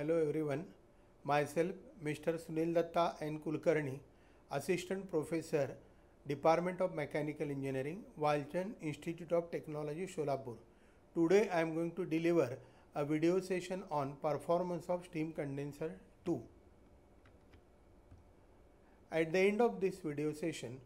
Hello everyone. Myself, Mr. Sunil Datta N. Kulkarni, Assistant Professor, Department of Mechanical Engineering, Walchand Institute of Technology, Sholapur. Today I am going to deliver a video session on performance of steam condenser 2. At the end of this video session,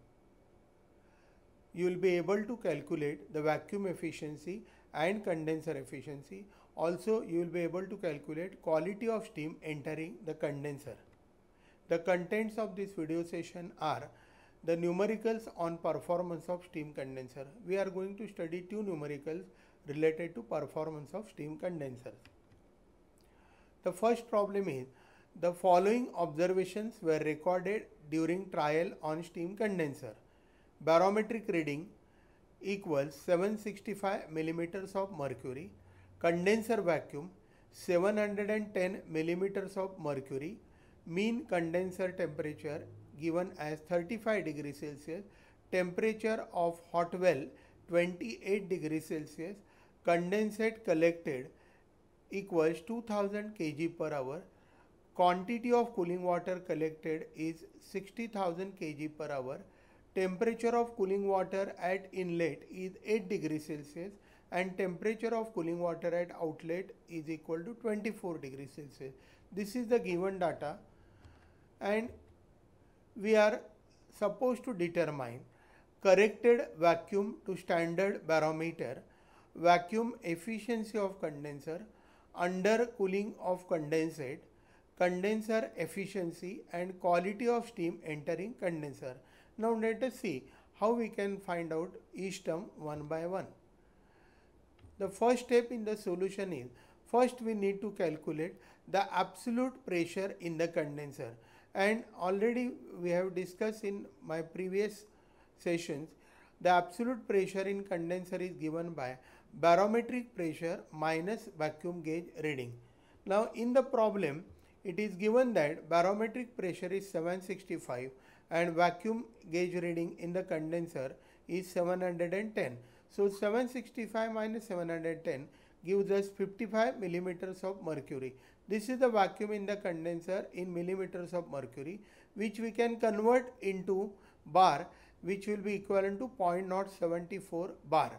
you will be able to calculate the vacuum efficiency and condenser efficiency. Also, you will be able to calculate quality of steam entering the condenser. The contents of this video session are the numericals on performance of steam condenser. We are going to study two numericals related to performance of steam condensers. The first problem is the following observations were recorded during trial on steam condenser. Barometric reading equals 765 millimeters of mercury. Condenser vacuum 710 millimeters of mercury. Mean condenser temperature given as 35 degrees Celsius. Temperature of hot well 28 degrees Celsius. Condensate collected equals 2000 kg per hour. Quantity of cooling water collected is 60,000 kg per hour. Temperature of cooling water at inlet is 8 degrees Celsius and temperature of cooling water at outlet is equal to 24 degrees Celsius. This is the given data and we are supposed to determine corrected vacuum to standard barometer, vacuum efficiency of condenser, under cooling of condensate, condenser efficiency and quality of steam entering condenser. Now let us see how we can find out each term one by one. The first step in the solution is first we need to calculate the absolute pressure in the condenser and already we have discussed in my previous sessions the absolute pressure in condenser is given by barometric pressure minus vacuum gauge reading. Now in the problem it is given that barometric pressure is 765 and vacuum gauge reading in the condenser is 710. So 765 minus 710 gives us 55 millimeters of mercury. This is the vacuum in the condenser in millimeters of mercury which we can convert into bar which will be equivalent to 0.074 bar.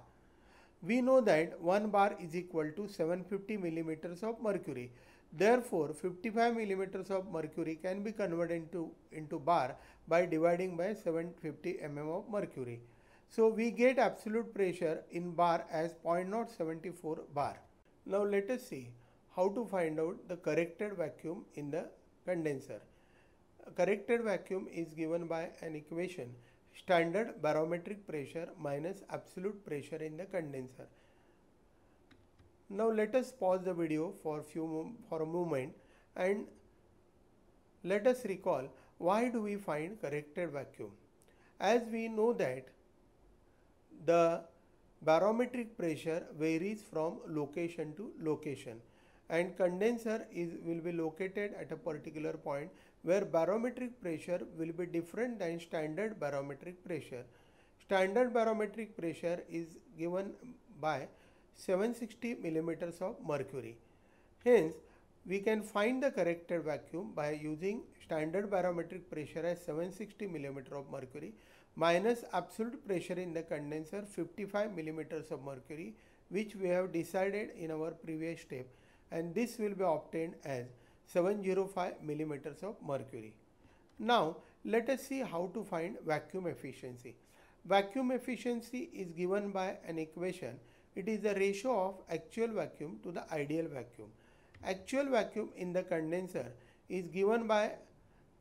We know that 1 bar is equal to 750 millimeters of mercury. Therefore, 55 millimeters of mercury can be converted into, into bar by dividing by 750 mm of mercury. So, we get absolute pressure in bar as 0.074 bar. Now, let us see how to find out the corrected vacuum in the condenser. A corrected vacuum is given by an equation standard barometric pressure minus absolute pressure in the condenser. Now let us pause the video for few for a moment and let us recall why do we find corrected vacuum. As we know that the barometric pressure varies from location to location and condenser is will be located at a particular point where barometric pressure will be different than standard barometric pressure. Standard barometric pressure is given by 760 millimeters of mercury. Hence, we can find the corrected vacuum by using standard barometric pressure as 760 millimeter of mercury minus absolute pressure in the condenser 55 millimeters of mercury which we have decided in our previous step and this will be obtained as 705 millimeters of mercury. Now let us see how to find vacuum efficiency. Vacuum efficiency is given by an equation it is the ratio of actual vacuum to the ideal vacuum. Actual vacuum in the condenser is given by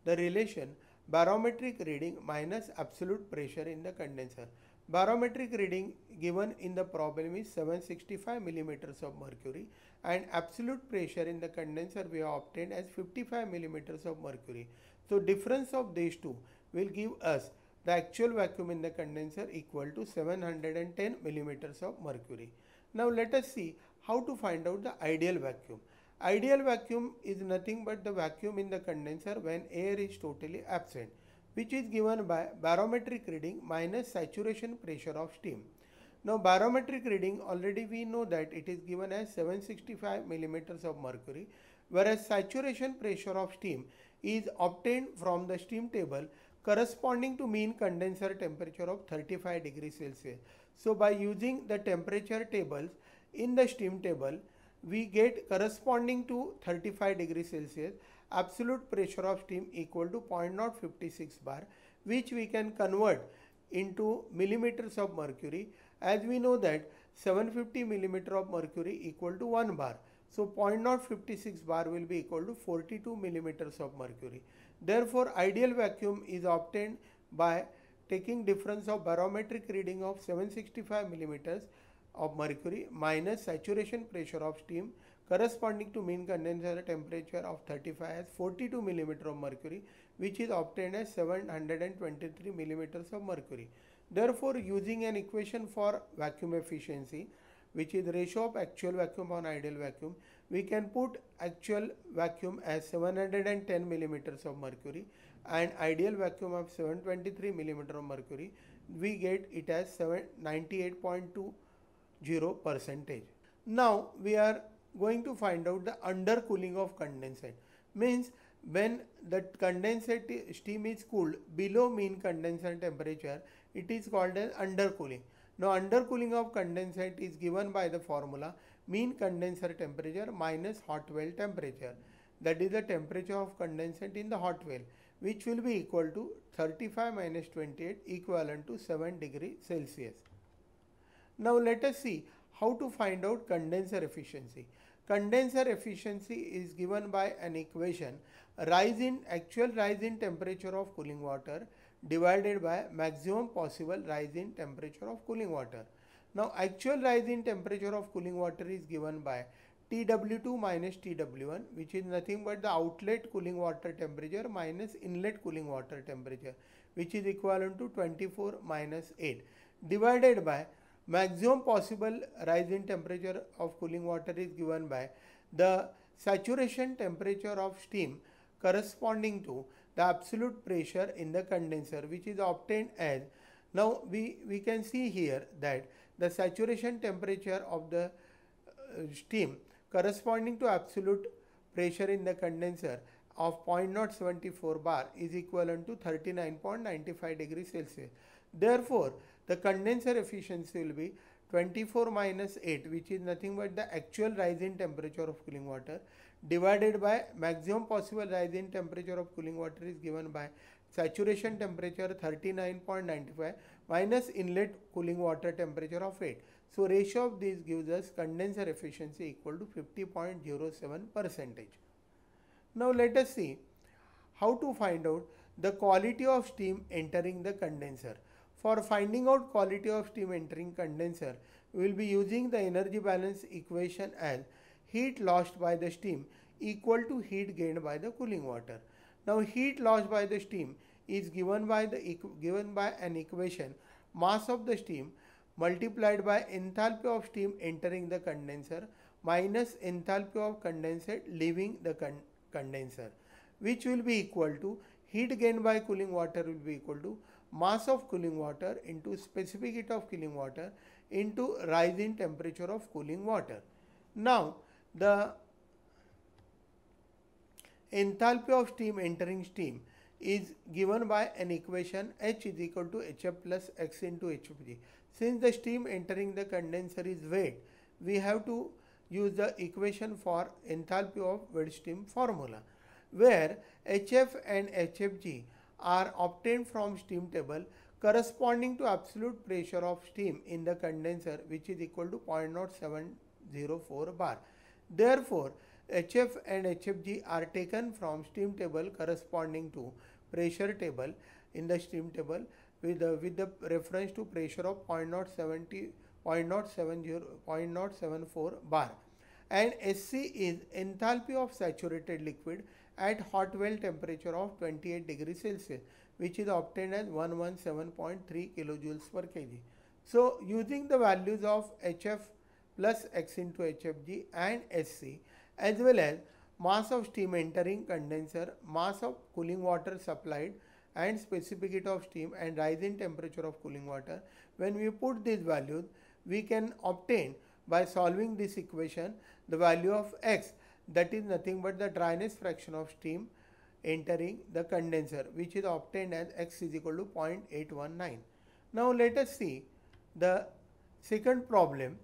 the relation barometric reading minus absolute pressure in the condenser. Barometric reading given in the problem is 765 millimeters of mercury and absolute pressure in the condenser we have obtained as 55 millimeters of mercury. So difference of these two will give us the actual vacuum in the condenser equal to 710 millimeters of mercury. Now let us see how to find out the ideal vacuum. Ideal vacuum is nothing but the vacuum in the condenser when air is totally absent which is given by barometric reading minus saturation pressure of steam. Now barometric reading already we know that it is given as 765 millimeters of mercury whereas saturation pressure of steam is obtained from the steam table corresponding to mean condenser temperature of 35 degrees Celsius. So by using the temperature tables in the steam table, we get corresponding to 35 degrees Celsius absolute pressure of steam equal to 0.056 bar which we can convert into millimeters of mercury as we know that 750 millimeter of mercury equal to 1 bar. So 0.056 bar will be equal to 42 millimeters of mercury. Therefore, ideal vacuum is obtained by taking difference of barometric reading of 765 millimeters of mercury minus saturation pressure of steam corresponding to mean condenser temperature of 35 as 42 millimeter of mercury which is obtained as 723 millimeters of mercury. Therefore, using an equation for vacuum efficiency which is ratio of actual vacuum on ideal vacuum, we can put actual vacuum as 710 millimeters of mercury and ideal vacuum of 723 millimeter of mercury, we get it as 98.20 percentage. Now, we are going to find out the undercooling of condensate means when the condensate steam is cooled below mean condenser temperature it is called as undercooling now undercooling of condensate is given by the formula mean condenser temperature minus hot well temperature that is the temperature of condensate in the hot well which will be equal to 35 minus 28 equivalent to 7 degree Celsius. Now let us see how to find out condenser efficiency. Condenser efficiency is given by an equation rise in actual rise in temperature of cooling water divided by maximum possible rise in temperature of cooling water. Now actual rise in temperature of cooling water is given by TW2 minus TW1 which is nothing but the outlet cooling water temperature minus inlet cooling water temperature which is equivalent to 24 minus 8 divided by maximum possible rise in temperature of cooling water is given by the saturation temperature of steam corresponding to the absolute pressure in the condenser which is obtained as now we we can see here that the saturation temperature of the uh, steam corresponding to absolute pressure in the condenser of 0.074 bar is equivalent to 39.95 degrees Celsius. Therefore, the condenser efficiency will be 24 minus 8 which is nothing but the actual rise in temperature of cooling water divided by maximum possible rise in temperature of cooling water is given by saturation temperature 39.95 minus inlet cooling water temperature of 8. So ratio of these gives us condenser efficiency equal to 50.07 percentage. Now let us see how to find out the quality of steam entering the condenser. For finding out quality of steam entering condenser, we will be using the energy balance equation as heat lost by the steam equal to heat gained by the cooling water. Now heat lost by the steam is given by the given by an equation mass of the steam multiplied by enthalpy of steam entering the condenser minus enthalpy of condensate leaving the con condenser which will be equal to heat gained by cooling water will be equal to mass of cooling water into specific heat of cooling water into rise in temperature of cooling water. Now, the enthalpy of steam entering steam is given by an equation H is equal to HF plus X into HFG. Since the steam entering the condenser is wet, we have to use the equation for enthalpy of wet steam formula where HF and HFG are obtained from steam table corresponding to absolute pressure of steam in the condenser which is equal to 0.0704 bar. Therefore, HF and HFG are taken from steam table corresponding to pressure table in the steam table with the, with the reference to pressure of 0.070 0.070 0.074 bar and SC is enthalpy of saturated liquid at hot well temperature of 28 degrees Celsius which is obtained as 117.3 kilojoules per kg. So using the values of HF plus X into HFG and SC as well as mass of steam entering condenser, mass of cooling water supplied and specific heat of steam and rise in temperature of cooling water. When we put these values, we can obtain by solving this equation the value of x that is nothing but the dryness fraction of steam entering the condenser which is obtained as x is equal to 0.819. Now let us see the second problem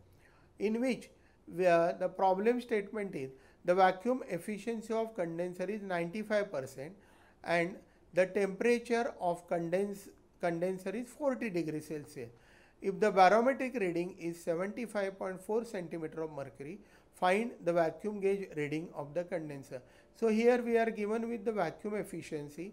in which the problem statement is the vacuum efficiency of condenser is 95% and the temperature of condense, condenser is 40 degrees Celsius. If the barometric reading is 75.4 centimeter of mercury, find the vacuum gauge reading of the condenser. So here we are given with the vacuum efficiency,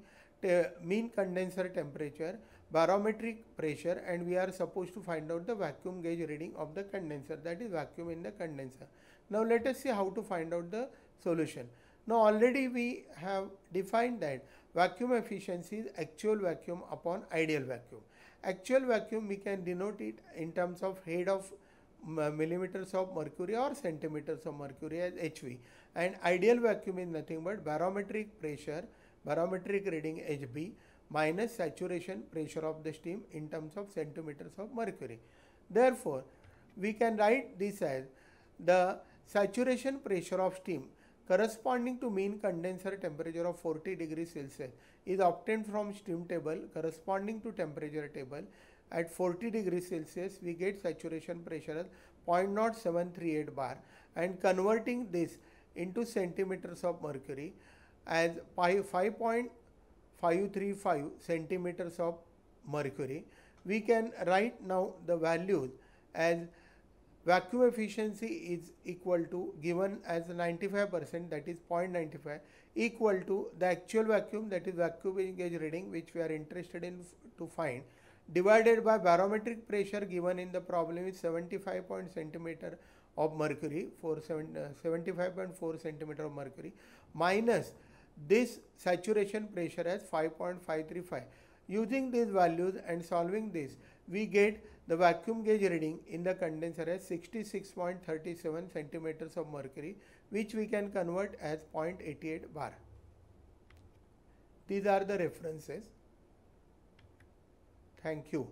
mean condenser temperature, barometric pressure and we are supposed to find out the vacuum gauge reading of the condenser that is vacuum in the condenser. Now let us see how to find out the solution. Now already we have defined that vacuum efficiency is actual vacuum upon ideal vacuum. Actual vacuum we can denote it in terms of head of millimeters of mercury or centimeters of mercury as HV and ideal vacuum is nothing but barometric pressure barometric reading HB minus saturation pressure of the steam in terms of centimeters of mercury. Therefore, we can write this as the saturation pressure of steam corresponding to mean condenser temperature of 40 degrees Celsius is obtained from steam table corresponding to temperature table. At 40 degrees Celsius, we get saturation pressure as 0.0738 bar and converting this into centimeters of mercury as 5.535 centimeters of mercury. We can write now the values as vacuum efficiency is equal to given as 95% that is 0.95 equal to the actual vacuum that is vacuum gauge reading which we are interested in to find divided by barometric pressure given in the problem is 75 point centimeter of mercury for 75.4 uh, centimeter of mercury minus this saturation pressure as 5.535 using these values and solving this we get the vacuum gauge reading in the condenser is 66.37 centimeters of mercury which we can convert as 0.88 bar. These are the references. Thank you.